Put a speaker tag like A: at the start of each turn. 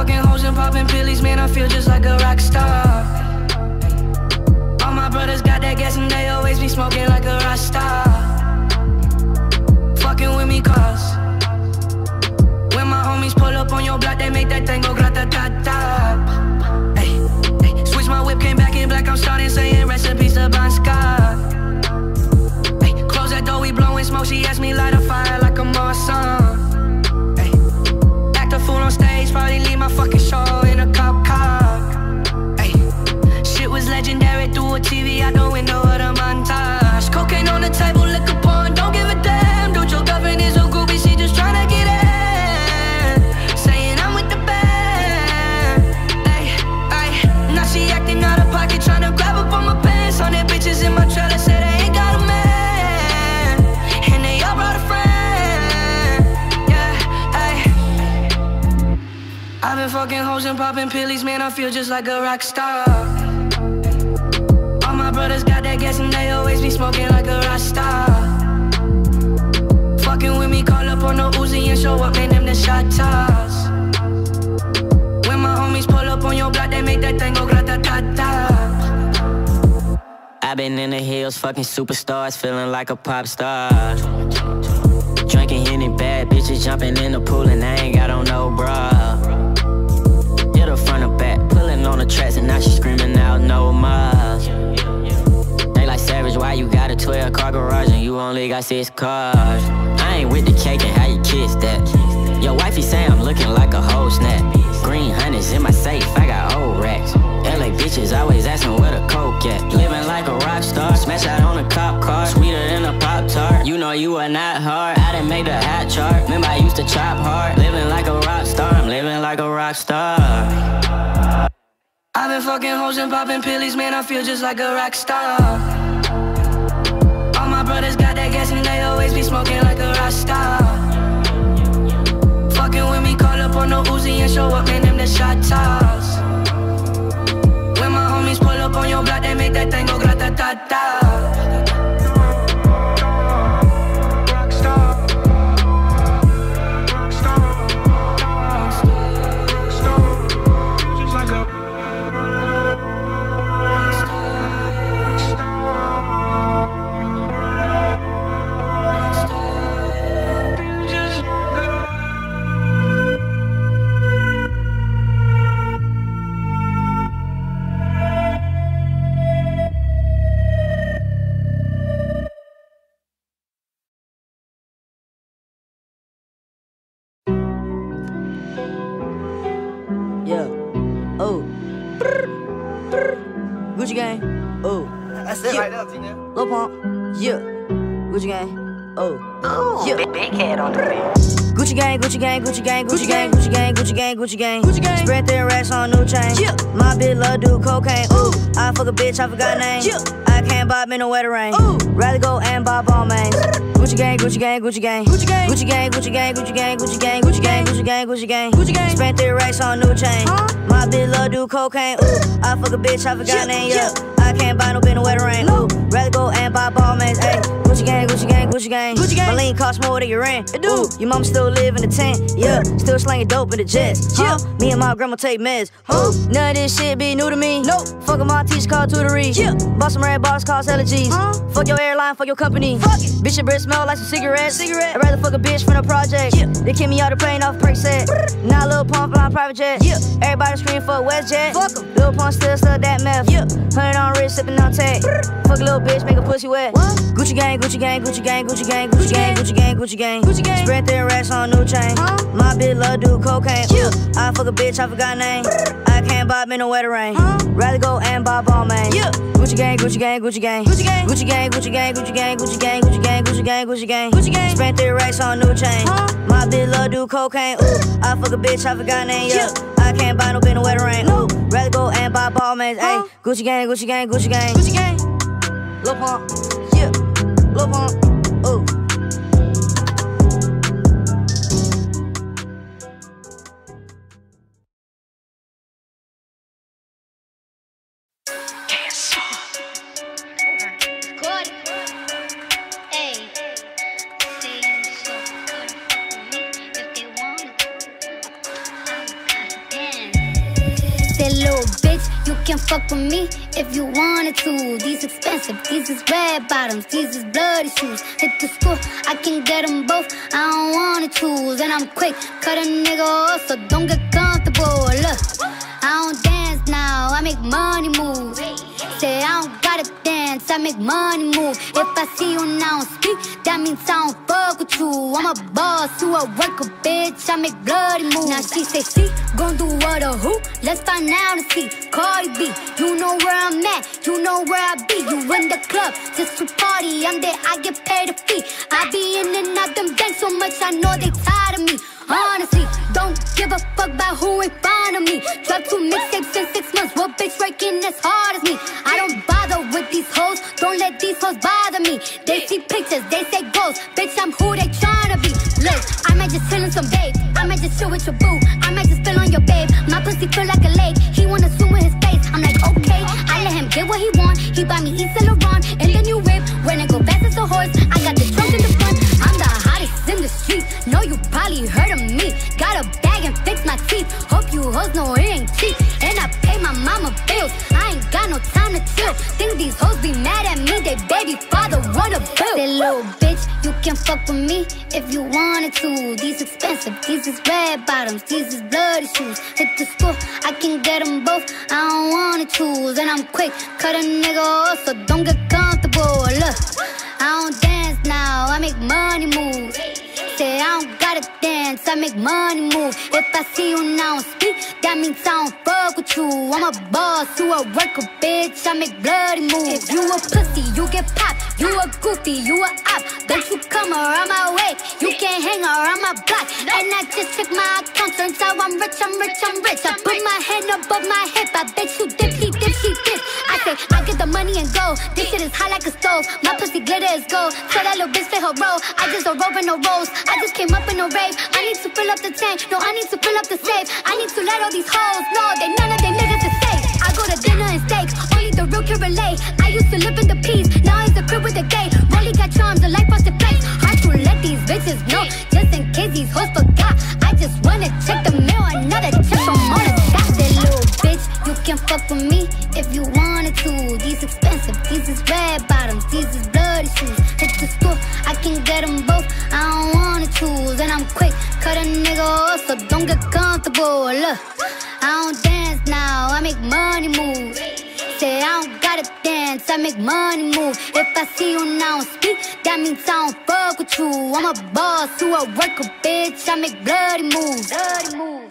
A: fucking hoes and popping pillies, man, I feel just like a rock star. All my brothers got that gas and they always be smoking like a rock star. Fucking hoes and popping pillies, man, I feel just like a rock star. All my brothers got that gas and they always be smoking like a rock star. Fucking with me, call up on the Uzi and show up, man, them the shot toss. When my homies pull up on your block, they make that thing go grata ta ta.
B: I've been in the hills, fucking superstars, feeling like a pop star. Drinking Henny, bad bitches jumping in the pool, and I ain't got on no bra. Only got six cars? I ain't with the cake and how you kiss that. Your wifey say I'm looking like a whole snap. Green honey's in my safe, I got old racks. LA bitches always asking where the coke at. Living like a rock star, smash out on a cop car, sweeter than a pop tart. You know you are not hard. I didn't make the hat chart. Remember I used to chop hard. Living like a rock star, I'm living like a rock star.
A: I've been fucking hoes and popping pillies, man, I feel just like a rock star. And they always be smoking like a rock star. Fucking with me, call up on the Uzi and show up, man, them the shot toss.
C: Oh. Brr, brr. Gucci gang. Oh.
D: That's it
C: yeah.
D: right there, Tina.
C: Lil Pump. Yeah. Gucci gang
E: big, head on the.
C: Gucci gang, Gucci gang, Gucci gang, Gucci gang, Gucci gang, Gucci gang, Gucci gang. Gucci gang. Spread their racks on new chain. My bitch love do cocaine. Ooh. I fuck a bitch, I forgot name. I can't buy me no wet rain. Rather go and buy ball mains. Gucci gang, Gucci gang, Gucci gang. Gucci gang, Gucci gang, Gucci gang, Gucci gang, Gucci gang, Gucci gang, Gucci gang, Gucci gang. Gucci gang. Spent their racks on new chain. My bitch love do cocaine. Ooh. I fuck a bitch, I forgot name. Yeah. I can't buy no bin no wetter rain. Ooh. Rather go and buy ball mains. Ayy. Gucci gang, Gucci gang, Gucci gang. Gucci gang. My lean cost more than your rent. It do. Your mom still live in the tent. Yeah. Still slanging dope in the jets. Huh? Me and my grandma take meds. Huh? None of this shit be new to me. Nope. Fuck my teacher called tutory. Yeah. Bought some red bottles cost allergies. Huh? Fuck your airline, fuck your company. Fuck it. Bitch, your breath smell like some cigarettes. Cigarette. I'd rather fuck a bitch from the project. Yeah. They kick me out the plane off perk set. Now Lil Pump flying private jet. Yeah. Everybody scream for WestJet. Fuck 'em. Lil Pump still stuck that meth. Yeah. Hundred on wrist, sipping on tech. Fuck a little bitch, make a pussy wet. What? Gucci gang, Gucci gang, Gucci gang, Gucci gang, Gucci gang, Gucci gang, Gucci gang, Gucci gang. Spread their racks on new chain. My bitch love do cocaine. Yeah. I fuck a bitch, I forgot name. I can't bob me no wetter rain. Rather go and bob all main. Yeah. Gucci gang, Gucci gang, Gucci gang, Gucci gang, Gucci gang, Gucci gang, Gucci gang, Gucci gang, Gucci gang, Gucci gang, Gucci gang, Gucci gang. Spent their racks on new chain. My bitch love do cocaine. Ooh. I fuck a bitch, I forgot name. Yeah. I can't buy no bin no wetter rain. Ooh. Rather go and buy ball mains. Ayy. Gucci gang, Gucci gang, Gucci gang, Gucci gang. Lil Pump. Yeah. Lil Pump. Ooh.
D: Little bitch, you can fuck with me if you wanted to. These expensive, these is red bottoms, these is bloody shoes. Hit the school, I can get them both. I don't wanna choose, and I'm quick, cut a nigga off, so don't get comfortable. Look, I don't dance now, I make money move. I make money move. If I see you now speak, that means I don't fuck with you. I'm a boss, you a worker, bitch. I make bloody moves. Now she say she gon' do what or who? Let's find out and see. Cardi B, you know where I'm at, you know where I be. You in the club just to party. I'm there, I get paid a fee. I be in and out them banks so much, I know they tired of me. Honestly, don't give a fuck about who in front of me. Drop two mixtapes in six months. What bitch working as hard as me? I don't these hoes. Don't let these hoes bother me. They see pictures, they say ghosts. Bitch, I'm who they tryna be. Look, I might just chill in some babe. I might just chill with your boo. I might just spill on your babe. My pussy feel like a lake. He wanna swim with his face. I'm like, okay. I let him get what he want. He buy me East Saint Laurent and the new whip. When I go fast as a horse, I got the trunk in the front. I'm the hottest in the street. Know you probably heard of me. Got a bag and fix my teeth. Hope you hoes know it ain't cheap. And I pay my mama bills. I got no time to chill. Think these hoes be mad at me. They baby father wanna bill. Say little bitch, you can fuck with me if you wanted to. These expensive, these is red bottoms, these is bloody shoes. Hit the school, I can get them both. I don't wanna choose. And I'm quick, cut a nigga off, so don't get comfortable. Look, I don't dance now, I make money move. I don't gotta dance, I make money move. If I see you now speak, that means I don't fuck with you. I'm a boss, you a worker, bitch. I make bloody moves. If you a pussy, you get popped. You a goofy, you a op. Don't you come around my way. You can't hang around my block. And I just check my account, turns out I'm rich, I'm rich, I'm rich. I put my hand above my hip, I bet you dip, he dip, she dip. I say, I get the money and go. This shit is hot like a stove. My pussy glitter is gold. Tell that little bitch play her role. I just don't roll with no rolls. I just came up in a rave. I need to fill up the tank. No, I need to fill up the safe. I need to let all these hoes know they none of them niggas is safe. I go to dinner and steaks. Only the real can relate. I used to live in the peace. Now it's a crib with a gate. Rolly got charms, a life frosted place. Hard to let these bitches know. Just in case these hoes forgot. I just wanna check the mail. Another check from all the stocks. That little bitch, you can fuck with me if you wanted to. These expensive, these is red bottoms, these is bloody shoes. Hit the school, I can get them both. I don't wanna choose, and I'm quick, cut a nigga off, so don't get comfortable. Look, I don't dance now, I make money move. Say I don't gotta dance, I make money move. If I see you now speak, that means I don't fuck with you. I'm a boss, you a worker, bitch. I make bloody moves. Bloody moves.